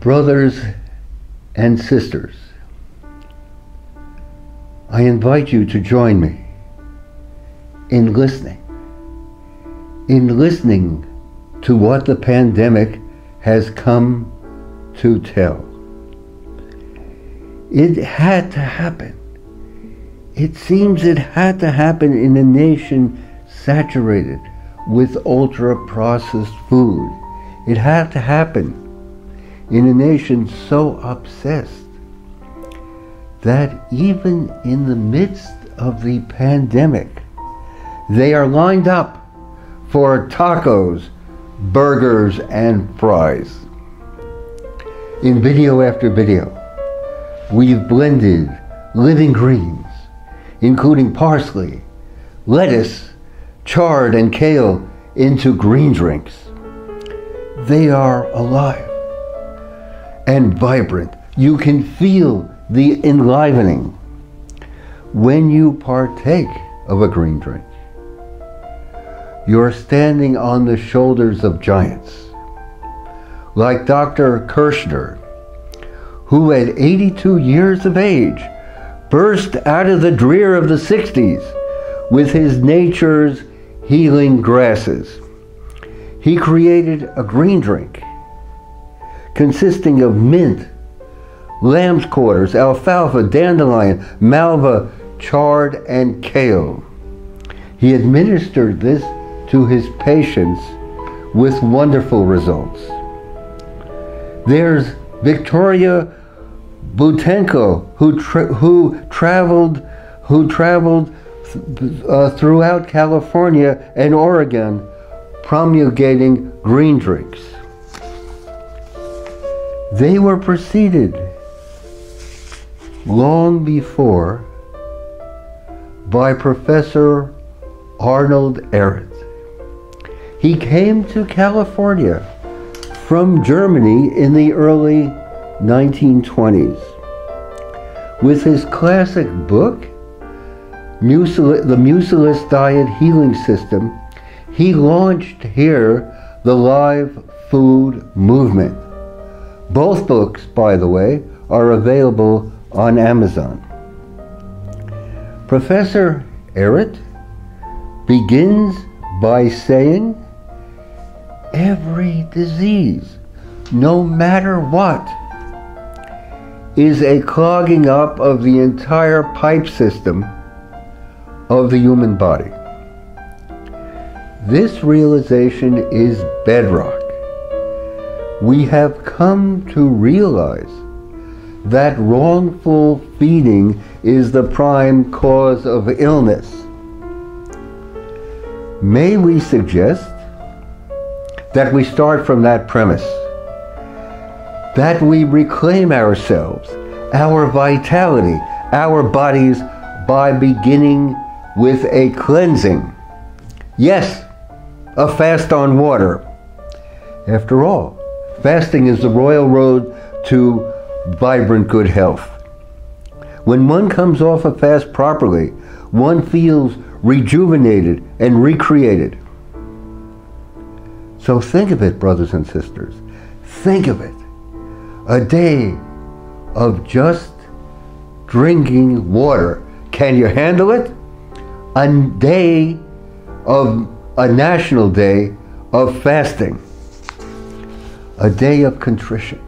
Brothers and sisters, I invite you to join me in listening, in listening to what the pandemic has come to tell. It had to happen. It seems it had to happen in a nation saturated with ultra processed food. It had to happen in a nation so obsessed that even in the midst of the pandemic, they are lined up for tacos, burgers, and fries. In video after video, we've blended living greens, including parsley, lettuce, chard, and kale into green drinks. They are alive and vibrant. You can feel the enlivening when you partake of a green drink. You're standing on the shoulders of giants, like Dr. Kirschner, who at 82 years of age burst out of the drear of the 60s with his nature's healing grasses. He created a green drink consisting of mint, lamb's quarters, alfalfa, dandelion, malva, chard, and kale. He administered this to his patients with wonderful results. There's Victoria Boutenko, who, tra- who traveled, who traveled uh, throughout California and Oregon promulgating green drinks. They were preceded long before by Professor Arnold Ehret. He came to California from Germany in the early 1920s. With his classic book, The Mucusless Diet Healing System, he launched here the live food movement. Both books, by the way, are available on Amazon. Professor Ehret begins by saying every disease, no matter what, is a clogging up of the entire pipe system of the human body. This realization is bedrock we have come to realize that wrongful feeding is the prime cause of illness. May we suggest that we start from that premise, that we reclaim ourselves, our vitality, our bodies by beginning with a cleansing. Yes, a fast on water. After all, Fasting is the royal road to vibrant good health. When one comes off a fast properly, one feels rejuvenated and recreated. So think of it, brothers and sisters. Think of it. A day of just drinking water. Can you handle it? A day of a national day of fasting a day of contrition,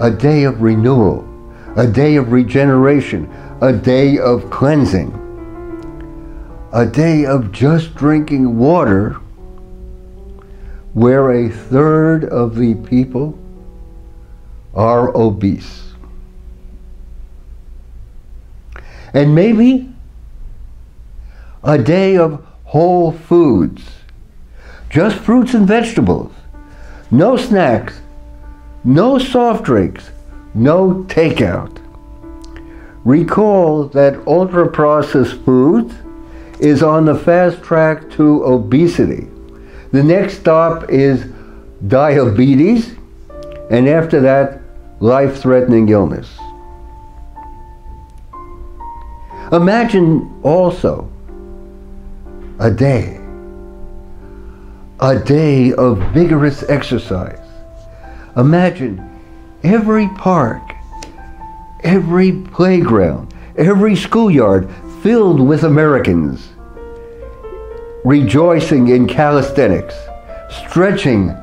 a day of renewal, a day of regeneration, a day of cleansing, a day of just drinking water where a third of the people are obese. And maybe a day of whole foods, just fruits and vegetables, no snacks, no soft drinks, no takeout. Recall that ultra processed foods is on the fast track to obesity. The next stop is diabetes, and after that, life threatening illness. Imagine also a day a day of vigorous exercise. Imagine every park, every playground, every schoolyard filled with Americans rejoicing in calisthenics, stretching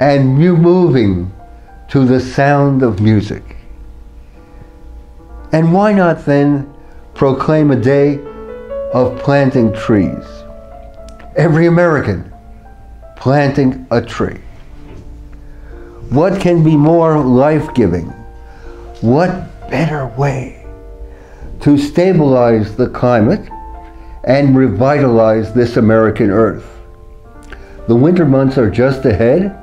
and moving to the sound of music. And why not then proclaim a day of planting trees? Every American planting a tree. What can be more life giving? What better way to stabilize the climate and revitalize this American earth? The winter months are just ahead.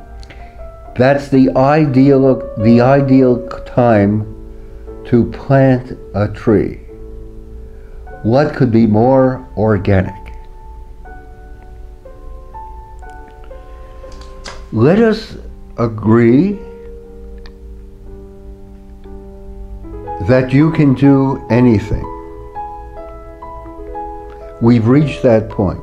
That's the ideal, the ideal time to plant a tree. What could be more organic? Let us agree that you can do anything. We've reached that point.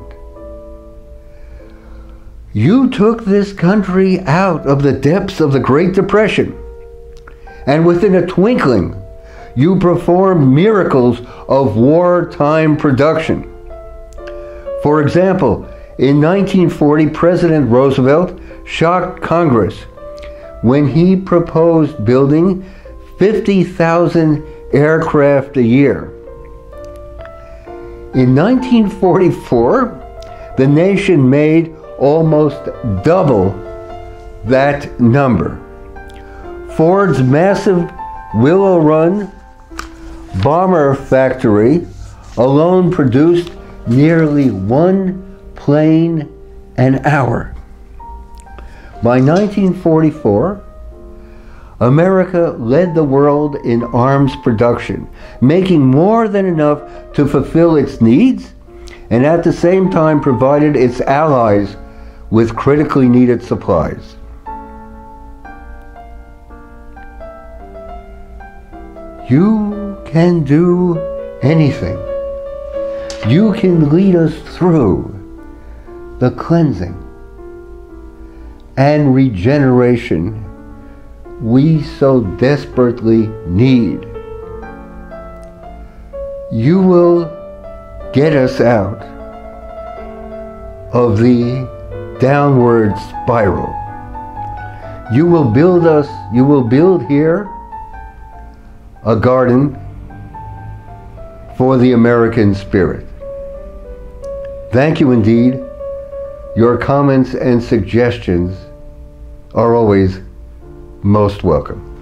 You took this country out of the depths of the Great Depression, and within a twinkling, you performed miracles of wartime production. For example, in 1940, President Roosevelt shocked Congress when he proposed building 50,000 aircraft a year. In 1944, the nation made almost double that number. Ford's massive Willow Run bomber factory alone produced nearly one plane an hour. By 1944, America led the world in arms production, making more than enough to fulfill its needs and at the same time provided its allies with critically needed supplies. You can do anything. You can lead us through the cleansing and regeneration we so desperately need. You will get us out of the downward spiral. You will build us, you will build here a garden for the American spirit. Thank you indeed. Your comments and suggestions are always most welcome.